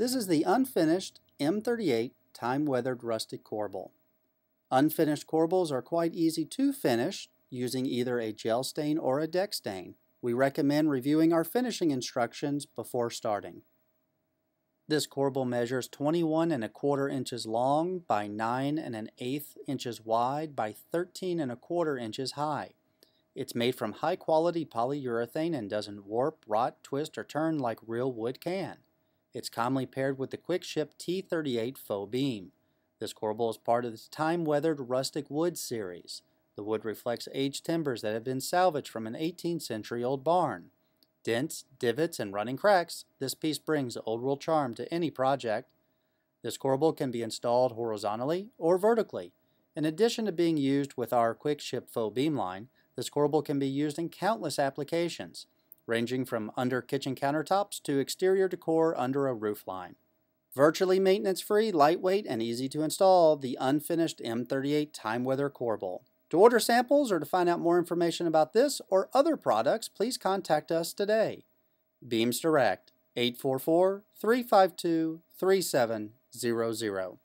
This is the unfinished M38 time-weathered rustic corbel. Unfinished corbels are quite easy to finish using either a gel stain or a deck stain. We recommend reviewing our finishing instructions before starting. This corbel measures 21 and a quarter inches long by 9 and an eighth inches wide by 13 and a quarter inches high. It's made from high quality polyurethane and doesn't warp, rot, twist, or turn like real wood can. It's commonly paired with the Quick Ship T38 faux beam. This corbel is part of the time-weathered rustic wood series. The wood reflects aged timbers that have been salvaged from an 18th century old barn. Dents, divots, and running cracks, this piece brings old world charm to any project. This corbel can be installed horizontally or vertically. In addition to being used with our Quick Ship faux beam line, this corbel can be used in countless applications, ranging from under kitchen countertops to exterior decor under a roof line. Virtually maintenance-free, lightweight, and easy to install, the unfinished M38 Time Weather Corbel. To order samples or to find out more information about this or other products, please contact us today. Beams Direct, 844 352 3700.